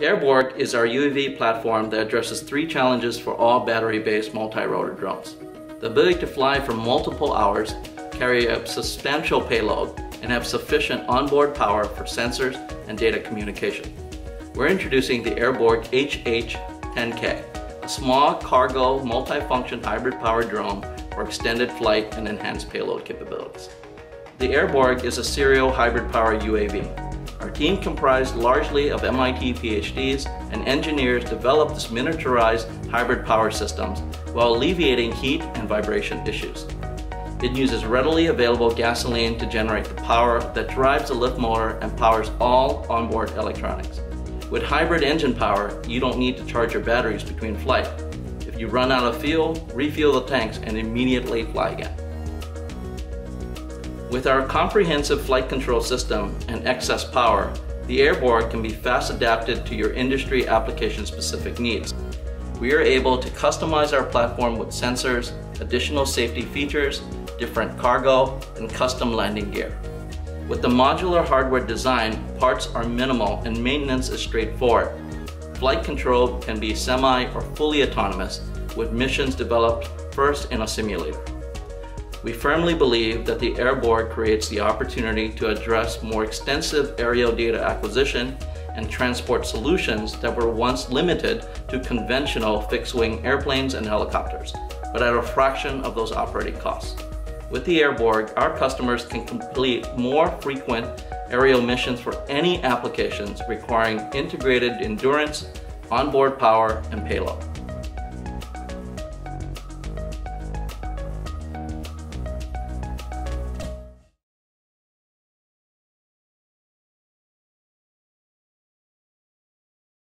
Airborg is our UAV platform that addresses three challenges for all battery-based multi-rotor drones. The ability to fly for multiple hours, carry a substantial payload, and have sufficient onboard power for sensors and data communication. We're introducing the Airborg H8-10K, a small cargo multi-function hybrid powered drone for extended flight and enhanced payload capabilities. The Airborg is a serial hybrid power UAV team comprised largely of MIT PhDs and engineers developed this miniaturized hybrid power systems while alleviating heat and vibration issues. It uses readily available gasoline to generate the power that drives the lift motor and powers all onboard electronics. With hybrid engine power, you don't need to charge your batteries between flight. If you run out of fuel, refuel the tanks and immediately fly again. With our comprehensive flight control system and excess power, the Airborg can be fast adapted to your industry application specific needs. We are able to customize our platform with sensors, additional safety features, different cargo, and custom landing gear. With the modular hardware design, parts are minimal and maintenance is straightforward. Flight control can be semi or fully autonomous with missions developed first in a simulator. We firmly believe that the Airborg creates the opportunity to address more extensive aerial data acquisition and transport solutions that were once limited to conventional fixed-wing airplanes and helicopters, but at a fraction of those operating costs. With the Airborg, our customers can complete more frequent aerial missions for any applications requiring integrated endurance, onboard power, and payload.